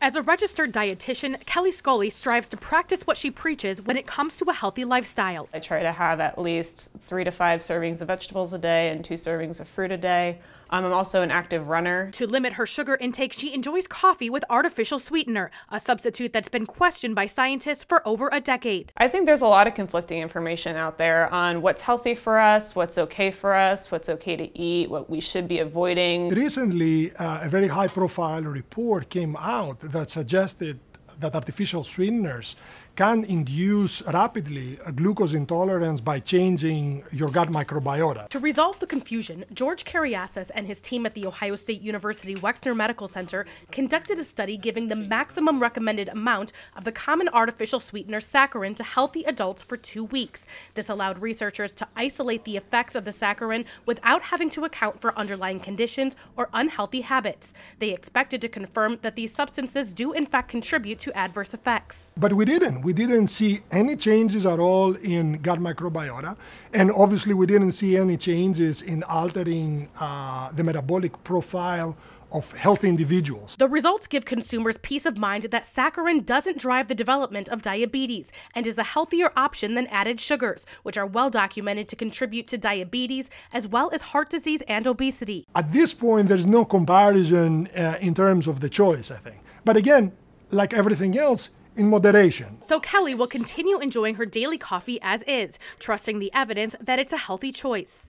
As a registered dietitian, Kelly Scully strives to practice what she preaches when it comes to a healthy lifestyle. I try to have at least three to five servings of vegetables a day and two servings of fruit a day. Um, I'm also an active runner. To limit her sugar intake, she enjoys coffee with artificial sweetener, a substitute that's been questioned by scientists for over a decade. I think there's a lot of conflicting information out there on what's healthy for us, what's okay for us, what's okay to eat, what we should be avoiding. Recently, uh, a very high profile report came out that suggested that artificial sweeteners can induce rapidly glucose intolerance by changing your gut microbiota. To resolve the confusion, George Kyriazis and his team at the Ohio State University Wexner Medical Center conducted a study giving the maximum recommended amount of the common artificial sweetener saccharin to healthy adults for two weeks. This allowed researchers to isolate the effects of the saccharin without having to account for underlying conditions or unhealthy habits. They expected to confirm that these substances do in fact contribute to adverse effects. But we didn't we didn't see any changes at all in gut microbiota. And obviously, we didn't see any changes in altering uh, the metabolic profile of healthy individuals. The results give consumers peace of mind that saccharin doesn't drive the development of diabetes and is a healthier option than added sugars, which are well documented to contribute to diabetes as well as heart disease and obesity. At this point, there's no comparison uh, in terms of the choice, I think. But again, like everything else, in moderation. So Kelly will continue enjoying her daily coffee as is, trusting the evidence that it's a healthy choice.